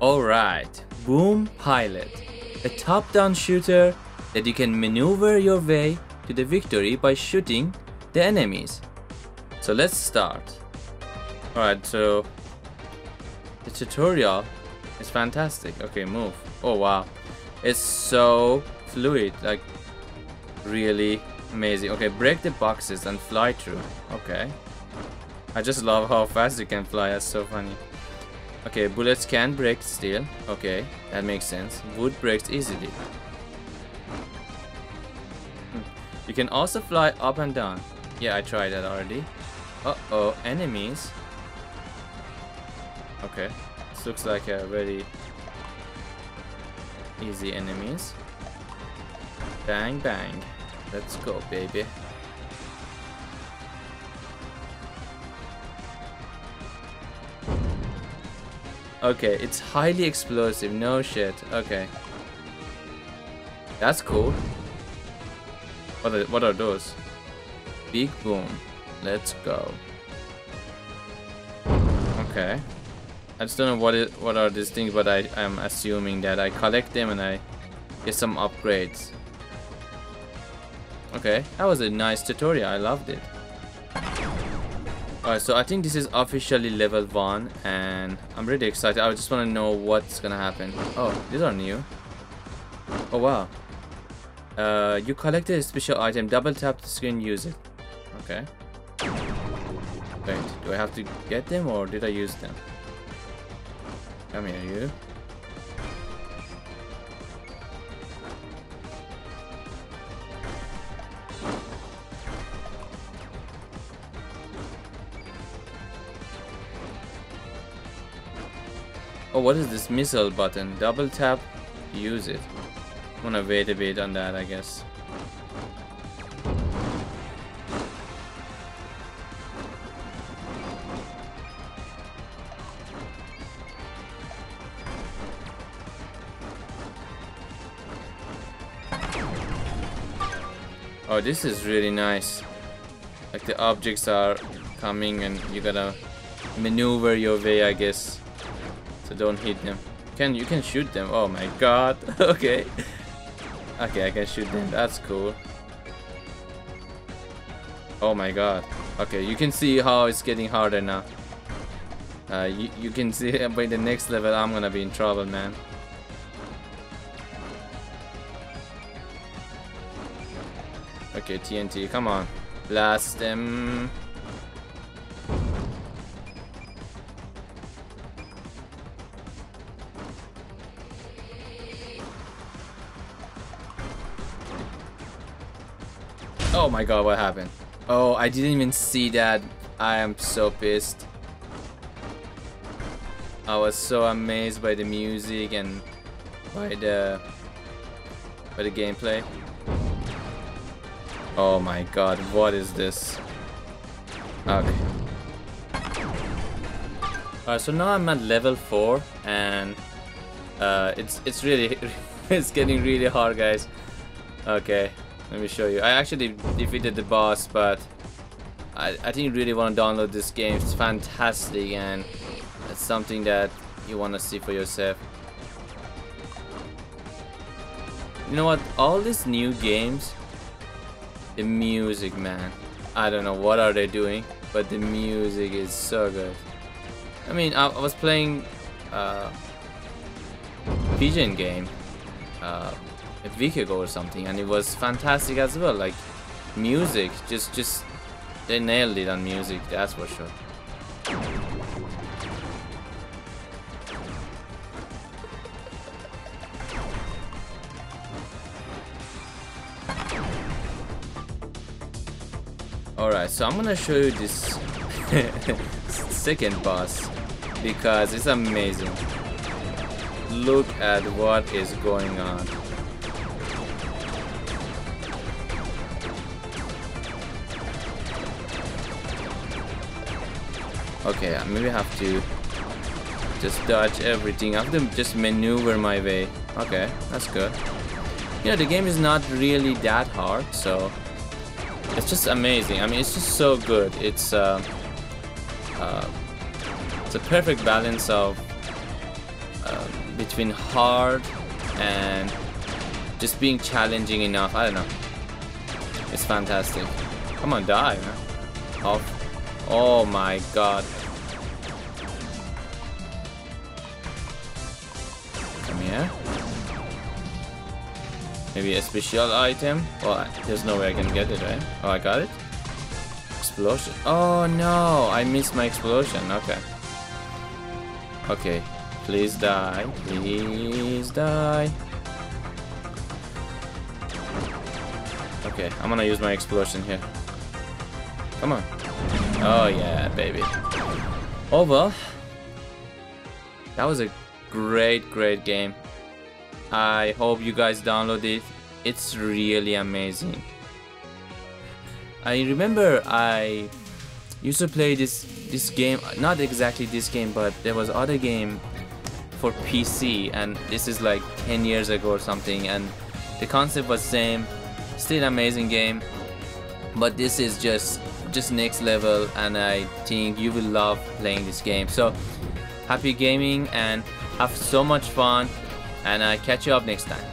Alright, Boom Pilot, a top-down shooter that you can maneuver your way to the victory by shooting the enemies. So let's start. Alright, so the tutorial is fantastic. Okay, move. Oh wow. It's so fluid, like really amazing. Okay, break the boxes and fly through. Okay. I just love how fast you can fly, that's so funny. Okay, bullets can break steel. Okay, that makes sense. Wood breaks easily. Hmm. You can also fly up and down. Yeah, I tried that already. Uh-oh, enemies. Okay, this looks like a very easy enemies. Bang, bang. Let's go, baby. Okay, it's highly explosive. No shit. Okay. That's cool. What are, what are those? Big boom. Let's go. Okay. I just don't know what it, what are these things, but I am assuming that I collect them and I get some upgrades. Okay, that was a nice tutorial. I loved it. Alright, so I think this is officially level 1 and I'm really excited. I just want to know what's gonna happen. Oh, these are new. Oh wow. Uh, you collected a special item. Double tap the screen, use it. Okay. Wait, do I have to get them or did I use them? Come here, you. Oh, what is this missile button? Double tap, use it. I'm gonna wait a bit on that, I guess. Oh, this is really nice. Like the objects are coming and you gotta maneuver your way, I guess. So don't hit them. Can you can shoot them? Oh my god. okay. Okay, I can shoot them. That's cool. Oh my god. Okay, you can see how it's getting harder now. Uh, you, you can see by the next level I'm gonna be in trouble, man. Okay, TNT, come on. Blast them. Oh my god, what happened? Oh, I didn't even see that. I am so pissed. I was so amazed by the music and by the by the gameplay. Oh my god, what is this? Okay. Alright, so now I'm at level 4 and uh, it's it's really it's getting really hard guys. Okay. Let me show you. I actually defeated the boss, but I, I think you really want to download this game. It's fantastic and it's something that you want to see for yourself. You know what? All these new games, the music, man. I don't know what are they doing, but the music is so good. I mean, I, I was playing uh, Pigeon game. Uh, a week ago or something and it was fantastic as well like music just just they nailed it on music that's for sure Alright, so I'm gonna show you this second boss because it's amazing. Look at what is going on. Okay, maybe I have to just dodge everything. I have to just maneuver my way. Okay, that's good. You know, the game is not really that hard, so it's just amazing. I mean, it's just so good. It's uh, uh, it's a perfect balance of uh, between hard and just being challenging enough. I don't know. It's fantastic. Come on, die, man. Off. Oh my god. Come here. Maybe a special item? Well, there's no way I can get it, right? Oh, I got it? Explosion. Oh no, I missed my explosion. Okay. Okay. Please die. Please die. Okay, I'm gonna use my explosion here. Come on. Oh yeah, baby. Oh well. That was a great, great game. I hope you guys download it. It's really amazing. I remember I used to play this this game, not exactly this game, but there was other game for PC and this is like 10 years ago or something and the concept was same, still amazing game, but this is just just next level and I think you will love playing this game. So happy gaming and have so much fun and I catch you up next time.